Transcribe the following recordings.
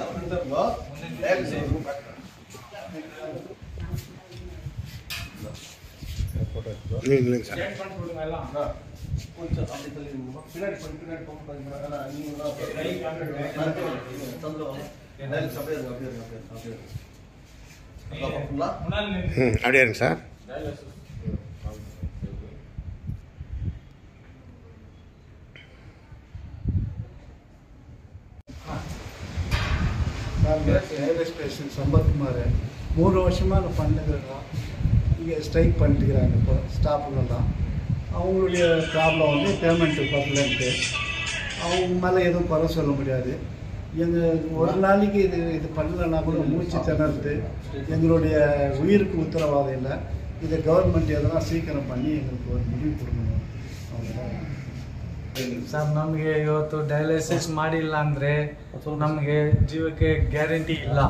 అందరిలో కొంచెం అది పిల్లాడి పిల్లాడి పంపడం அப்படியே இருங்க சார் நான் ரயில்வே ஸ்டேஷன் சம்பத்குமார். மூணு வருஷமாக நான் பண்ணுகிறேன் இங்கே ஸ்ட்ரைக் பண்ணிட்டுக்கிறாங்க இப்போ ஸ்டாஃபுங்கெல்லாம் அவங்களுடைய ப்ராப்ளம் வந்து பேமெண்ட்டு கம்ப்ளைண்ட்டு அவங்க மேலே எதுவும் குறை சொல்ல முடியாது. எங்கள் ஒரு நாளைக்கு இது இது பண்ணலைன்னா கூட மூச்சு திணறுது. எங்களுடைய உயிருக்கு உத்தரவாதம் இல்லை. இதை கவர்மெண்ட் எதனா சீக்கிரம் பண்ணி எங்களுக்கு ஒரு முடிவு கொடுக்கணும். அவ்வளோதான் ಸರ್, ನಮಗೆ ಇವತ್ತು ಡಯಾಲಿಸಿಸ್ ಮಾಡಿಲ್ಲ ಅಂದ್ರೆ ನಮಗೆ ಜೀವಕ್ಕೆ ಗ್ಯಾರಂಟಿ ಇಲ್ಲ.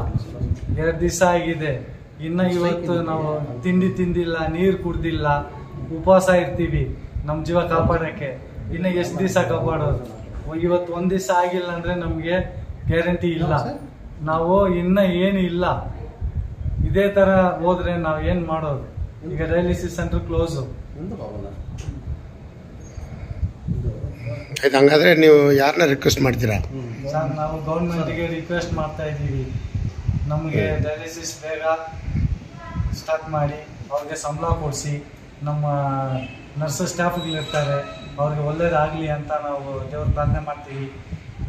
ಎರಡು ದಿವಸ ಆಗಿದೆ. ಇನ್ನ ಇವತ್ತು ನಾವು ತಿಂಡಿ ತಿಂದಿಲ್ಲ, ನೀರು ಕುಡ್ದಿಲ್ಲ, ಉಪವಾಸ ಇರ್ತೀವಿ ನಮ್ಮ ಜೀವ ಕಾಪಾಡಕ್ಕೆ. ಇನ್ನ ಎಷ್ಟು ದಿವಸ ಕಾಪಾಡೋದು? ಇವತ್ತು ಒಂದ್ ದಿವಸ ಆಗಿಲ್ಲ ಅಂದ್ರೆ ನಮಗೆ ಗ್ಯಾರಂಟಿ ಇಲ್ಲ. ನಾವು ಇನ್ನ ಏನು ಇಲ್ಲ. ಇದೇ ತರ ಹೋದ್ರೆ ನಾವು ಏನು ಮಾಡೋದು? ಈಗ ಡಯಾಲಿಸಿಸ್ ಸೆಂಟರ್ ಕ್ಲೋಸು ಆಯ್ತು ಹಂಗಾದ್ರೆ ನೀವು ಯಾರನ್ನ ರಿಕ್ವೆಸ್ಟ್ ಮಾಡ್ತೀರಾ? ಸರ್ ನಾವು ಗೌರ್ಮೆಂಟಿಗೆ ರಿಕ್ವೆಸ್ಟ್ ಮಾಡ್ತಾ ಇದ್ದೀವಿ. ನಮಗೆ ಡಯಾಲಿಸಿಸ್ ಬೇಗ ಸ್ಟಾರ್ಟ್ ಮಾಡಿ ಅವ್ರಿಗೆ ಸಂಬಳ ಕೊಡಿಸಿ ನಮ್ಮ ನರ್ಸ್ ಸ್ಟಾಫ್ಗಳಿರ್ತಾರೆ ಅವ್ರಿಗೆ ಒಳ್ಳೇದಾಗಲಿ ಅಂತ ನಾವು ದೇವ್ರ ಪ್ರಾರ್ಥನೆ ಮಾಡ್ತೀವಿ.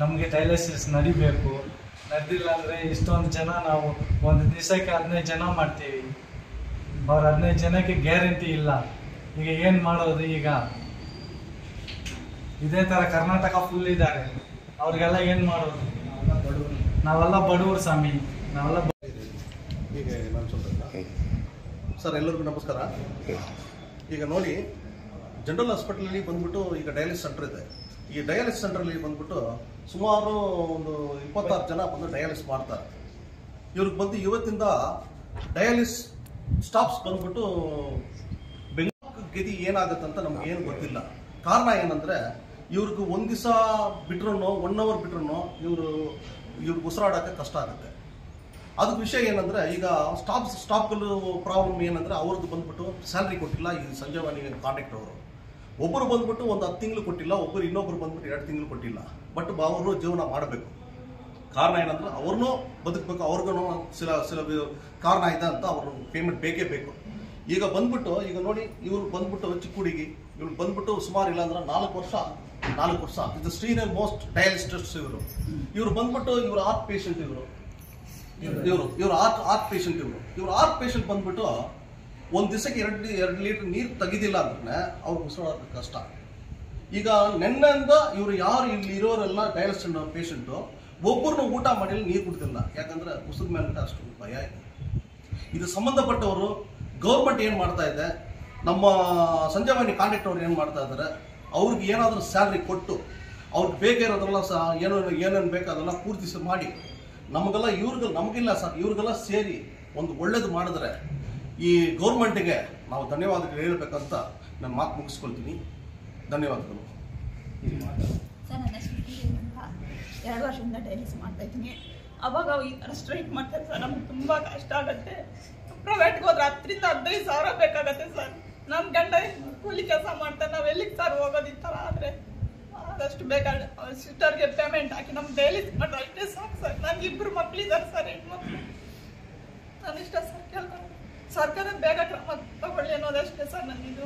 ನಮಗೆ ಡಯಾಲಿಸಿಸ್ ನಡಿಬೇಕು. ನಡೆದಿಲ್ಲ ಅಂದರೆ ಇಷ್ಟೊಂದು ಜನ ನಾವು ಒಂದು ದಿವಸಕ್ಕೆ ಹದಿನೈದು ಜನ ಮಾಡ್ತೀವಿ. ಅವ್ರ ಹದಿನೈದು ಜನಕ್ಕೆ ಗ್ಯಾರಂಟಿ ಇಲ್ಲ. ಈಗ ಏನು ಮಾಡೋದು ಈಗ? ಇದೇ ತರ ಕರ್ನಾಟಕ ಫುಲ್ ಇದ್ದಾರೆ. ಅವ್ರಿಗೆಲ್ಲ ಏನು ಮಾಡೋದು? ನಾವೆಲ್ಲ ಬಡವರು ಸ್ವಾಮಿ. ನಾವೆಲ್ಲ ಸರ್, ಎಲ್ಲರಿಗೂ ನಮಸ್ಕಾರ. ಈಗ ನೋಡಿ, ಜನರಲ್ ಹಾಸ್ಪಿಟಲಲ್ಲಿ ಬಂದ್ಬಿಟ್ಟು ಈಗ ಡಯಾಲಿಸ್ ಸೆಂಟರ್ ಇದೆ. ಈ ಡಯಾಲಿಸ್ ಸೆಂಟ್ರಲ್ಲಿ ಬಂದ್ಬಿಟ್ಟು ಸುಮಾರು ಒಂದು ಇಪ್ಪತ್ತಾರು ಜನ ಬಂದು ಡಯಾಲಿಸ್ ಮಾಡ್ತಾರೆ. ಇವ್ರಿಗೆ ಬಂದು ಇವತ್ತಿಂದ ಡಯಾಲಿಸ್ ಸ್ಟಾಪ್ಸ್ ಬಂದ್ಬಿಟ್ಟು ಬೆಂಗಳೂರು ಗೆದಿ ಏನಾಗುತ್ತೆ ಅಂತ ನಮ್ಗೆ ಏನು ಗೊತ್ತಿಲ್ಲ. ಕಾರಣ ಏನಂದರೆ ಇವ್ರಿಗೆ ಒಂದು ದಿವಸ ಬಿಟ್ರೂ ಒನ್ ಅವರ್ ಬಿಟ್ರು ಇವರು, ಇವ್ರಿಗೆ ಉಸಿರಾಡೋಕ್ಕೆ ಕಷ್ಟ ಆಗುತ್ತೆ. ಅದಕ್ಕೆ ವಿಷಯ ಏನಂದರೆ, ಈಗ ಸ್ಟಾಪ್ ಸ್ಟಾಪ್ಗಳು ಪ್ರಾಬ್ಲಮ್ ಏನಂದರೆ ಅವ್ರದ್ದು ಬಂದ್ಬಿಟ್ಟು ಸ್ಯಾಲ್ರಿ ಕೊಟ್ಟಿಲ್ಲ, ಈ ಸಂಜೀವನಿ ಕಾಂಟ್ರಾಕ್ಟ್ ಅವರು. ಒಬ್ಬರು ಬಂದ್ಬಿಟ್ಟು ಒಂದು ಹತ್ತು ತಿಂಗಳು ಕೊಟ್ಟಿಲ್ಲ ಒಬ್ಬರು ಇನ್ನೊಬ್ಬರು ಬಂದ್ಬಿಟ್ಟು ಎರಡು ತಿಂಗಳು ಕೊಟ್ಟಿಲ್ಲ. ಬಟ್ ಅವರು ಜೀವನ ಮಾಡಬೇಕು. ಕಾರಣ ಏನಂದ್ರೆ ಅವ್ರನ್ನೂ ಬದುಕಬೇಕು ಅವ್ರಿಗೂ ಸಿಲ ಸಿಲ, ಕಾರಣ ಇದೆ ಅಂತ ಅವರು ಪೇಮೆಂಟ್ ಬೇಕೇ ಬೇಕು. ಈಗ ಬಂದ್ಬಿಟ್ಟು, ಈಗ ನೋಡಿ, ಇವ್ರು ಬಂದ್ಬಿಟ್ಟು ಚಿಕ್ಕ ಹುಡುಗಿ ಇವ್ರು ಬಂದ್ಬಿಟ್ಟು ಸುಮಾರು ಇಲ್ಲ ಅಂದ್ರೆ ನಾಲ್ಕು ವರ್ಷ ನಾಲ್ಕು ವರ್ಷ. ಇದು ಸ್ಟೀನರ್ ಮೋಸ್ಟ್ ಡಯಾಲಿಸ್ಟರ್ಸ್ ಇವರು. ಇವ್ರು ಬಂದ್ಬಿಟ್ಟು ಇವ್ರು ಆರ್ಟ್ ಪೇಷಂಟ್ ಇವರು. ಇವರು, ಇವ್ರು ಆರ್ಟ್ ಆರ್ಟ್ ಪೇಷಂಟ್ ಇವರು. ಇವ್ರು ಆರ್ಟ್ ಪೇಷಂಟ್ ಬಂದ್ಬಿಟ್ಟು ಒಂದು ದಿವಸಕ್ಕೆ ಎರಡು ಎರಡು ಲೀಟರ್ ನೀರು ತೆಗಿದಿಲ್ಲ ಅಂದ್ರೆ ಅವ್ರು ಉಸಿರಾಡೋದು ಕಷ್ಟ. ಈಗ ನೆನ್ನೆಯಿಂದ ಇವರು ಯಾರು ಇಲ್ಲಿ ಇರೋರೆಲ್ಲ ಡಯಾಲಿಸಿಸ್ ಪೇಷಂಟು ಒಬ್ಬರನ್ನು ಊಟ ಮಾಡಿಲ್ಲ, ನೀರು ಕುಡ್ತಿಲ್ಲ ಯಾಕಂದ್ರೆ ಉಸಿದ ಮೇಲೆ ಅಷ್ಟು ಭಯ ಇದೆ. ಇದು ಸಂಬಂಧಪಟ್ಟವರು ಗೌರ್ಮೆಂಟ್ ಏನು ಮಾಡ್ತಾ ಇದೆ, ನಮ್ಮ ಸಂಜೀವನಿ ಕಾಂಟ್ರಾಕ್ಟ್ ಅವ್ರು ಏನು ಮಾಡ್ತಾ ಇದ್ದಾರೆ ಅವ್ರಿಗೆ ಏನಾದರೂ ಸ್ಯಾಲ್ರಿ ಕೊಟ್ಟು ಅವ್ರಿಗೆ ಬೇಕಿರೋದೆಲ್ಲ ಸಹ ಏನೇನು ಏನೇನು ಬೇಕು ಅದೆಲ್ಲ ಪೂರ್ತಿಸಿ ಮಾಡಿ, ನಮಗೆಲ್ಲ ಇವ್ರಿಗೆ ನಮಗಿಲ್ಲ ಸರ್, ಇವ್ರಿಗೆಲ್ಲ ಸೇರಿ ಒಂದು ಒಳ್ಳೇದು ಮಾಡಿದ್ರೆ ಈ ಗೌರ್ಮೆಂಟಿಗೆ ನಾವು ಧನ್ಯವಾದಗಳು ಹೇಳಬೇಕಂತ ನಾನು ಮಾತು ಮುಗಿಸ್ಕೊಳ್ತೀನಿ. ಧನ್ಯವಾದಗಳು. ಸರ್ ಎರಡು ವರ್ಷದಿಂದ ಡೈಲಿಸ್ ಮಾಡ್ತಾ ಇದ್ದೀನಿ. ಅವಾಗ ಈ ಥರ ಸ್ಟ್ರೈಕ್ ಮಾಡ್ತಾರೆ ಸರ್, ನಮ್ಗೆ ತುಂಬ ಕಷ್ಟ ಆಗುತ್ತೆ. ಪ್ರೈವೇಟ್ಗೆ ಹೋದ್ರೆ ಹತ್ತರಿಂದ ಹದಿನೈದು ಸಾವಿರ ಬೇಕಾಗತ್ತೆ ಸರ್. ನಮ್ಮ ಗಂಡ ಕೂಲಿ ಕೆಲಸ ಮಾಡ್ತಾರೆ, ನಾವು ಎಲ್ಲಿಗೆ ಸರ್ ಹೋಗೋದು ಈ ಥರ ಆದರೆ ಆದಷ್ಟು ಬೇಗ ಸಿಸ್ಟರ್ಗೆ ಪೇಮೆಂಟ್ ಹಾಕಿ ನಮ್ಮ ಡೈಲಿ ಮಾಡಿದ್ರೆ ಅಷ್ಟೇ ಸಾಕು ಸರ್. ನನಗೆ ಇಬ್ಬರು ಮಕ್ಕಳಿದ್ದಾರೆ ಸರ್ ಹೆಣ್ಮಕ್ಳು ನಾನು ಇಷ್ಟ ಸರ್ ಸರ್ಕಾರ ಬೇಗ ಕ್ರಮ ತಗೊಳ್ಳಿ ಅನ್ನೋದಷ್ಟೇ ಸರ್ ನನಗಿದು